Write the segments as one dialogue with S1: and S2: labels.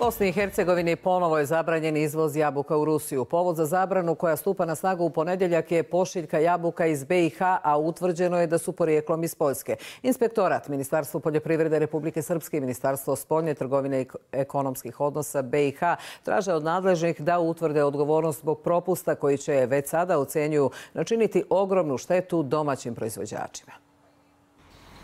S1: Bosni i Hercegovini ponovo je zabranjen izvoz jabuka u Rusiju. Povod za zabranu koja stupa na snagu u ponedjeljak je pošiljka jabuka iz BiH, a utvrđeno je da su porijeklom iz Poljske. Inspektorat Ministarstvo poljoprivrede Republike Srpske i Ministarstvo spoljne trgovine i ekonomskih odnosa BiH traže od nadležnih da utvrde odgovornost zbog propusta koji će već sada ocenjuju načiniti ogromnu štetu domaćim proizvođačima.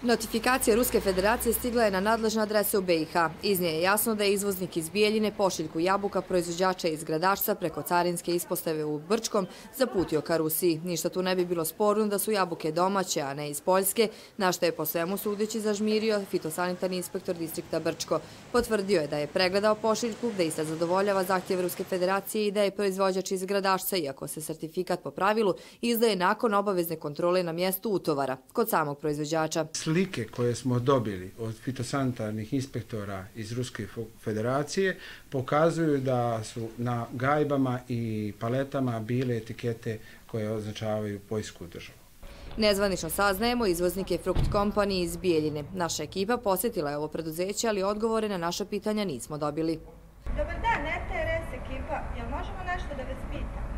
S2: Notifikacija Ruske federacije stigla je na nadležne adrese u BiH. Iz nje je jasno da je izvoznik iz Bijeljine pošiljku jabuka proizvođača iz Gradašca preko carinske ispostave u Brčkom zaputio ka Rusiji. Ništa tu ne bi bilo sporno da su jabuke domaće, a ne iz Poljske, na što je po svemu sudeći zažmirio fitosanitarni inspektor distrikta Brčko. Potvrdio je da je pregledao pošiljku, da ista zadovoljava zahtjev Ruske federacije i da je proizvođač iz Gradašca, iako se sertifikat po pravilu izdaje nakon obavezne kontrole na mjestu utovara, kod samog proizvođača
S3: slike koje smo dobili od fitosanitarnih inspektora iz Ruske federacije pokazuju da su na gajbama i paletama bile etikete koje označavaju pojsku državu.
S2: Nezvanično saznajemo izvoznike Frukt Company iz Bijeljine. Naša ekipa posjetila je ovo preduzeće, ali odgovore na naša pitanja nismo dobili.
S4: Dobar dan, NTRS ekipa. Jel možemo nešto da vas pitamo?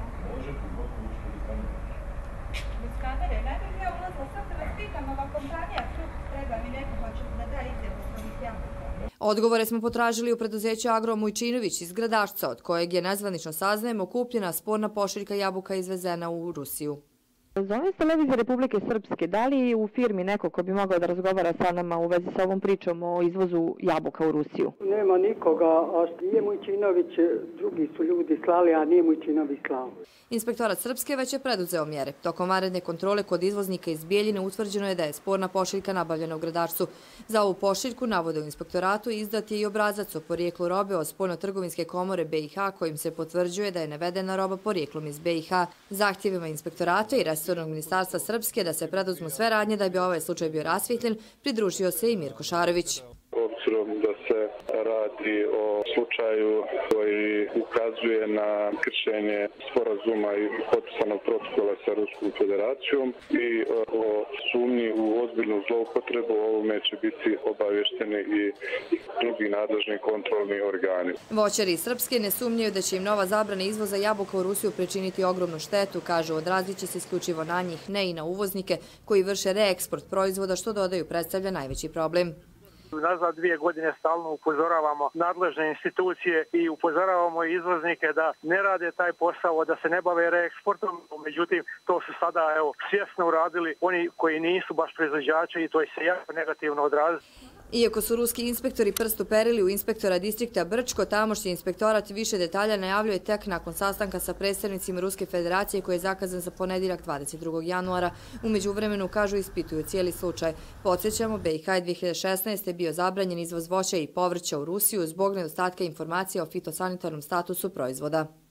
S2: Odgovore smo potražili u preduzeću Agro Mujčinović iz Gradašca, od kojeg je nezvanično saznajemo kupljena sporna pošiljka jabuka izvezena u Rusiju.
S5: Zovem se Levi Republike Srpske. Da li u firmi neko ko bi mogao da razgovara sa nama u vezi sa ovom pričom o izvozu jabuka u Rusiju?
S6: Nema nikoga, a nije Mujčinović, drugi su ljudi slali, a nije Mujčinović slao.
S2: Inspektorat Srpske već je preduzeo mjere. Tokom varedne kontrole kod izvoznika iz Bijeljine utvrđeno je da je sporna pošiljka nabavljena u gradačcu. Za ovu pošiljku navode u inspektoratu izdat je i obrazac o porijeklu robe od spoljno-trgovinske komore BiH kojim se potvrđuje da je navedena roba porijeklom iz BiH. Zahtjevima inspektorata i resornog ministarstva Srpske da se preduzmu sve radnje da bi ovaj slučaj bio rasvjetljen, pridružio se i Mirko Šarović.
S7: Obzirom da se radi o slučaju koji ukazuje na kršenje sporazuma i potpisanog protokola sa Ruskom federacijom i e, o sumnji u ozbiljnu zloupotrebu ovome će biti obavješteni i drugi nadležni kontrolni organi.
S2: Voćari Srpske ne sumnjaju da će im nova zabrana izvoza jabuka u Rusiju pričiniti ogromnu štetu, kažu odrazit će se isključivo na njih, ne i na uvoznike koji vrše reeksport proizvoda što dodaju predstavlja najveći problem.
S8: Nazad dvije godine stalno upozoravamo nadležne institucije i upozoravamo izvoznike da ne rade taj posao, da se ne bave reeksportom. Međutim, to su sada evo, svjesno uradili oni koji nisu baš proizvođači i to je se jako negativno odraziti.
S2: Iako su ruski inspektori prst uperili u inspektora distrikta Brčko, tamošnji inspektorat više detalja najavljuje tek nakon sastanka sa predstavnicima Ruske federacije koji je zakazan za ponedirak 22. januara. Umeđu vremenu, kažu, ispituju cijeli slučaj. Podsećamo, BiH 2016. je bio zabranjen izvoz voća i povrća u Rusiju zbog nedostatka informacija o fitosanitarnom statusu proizvoda.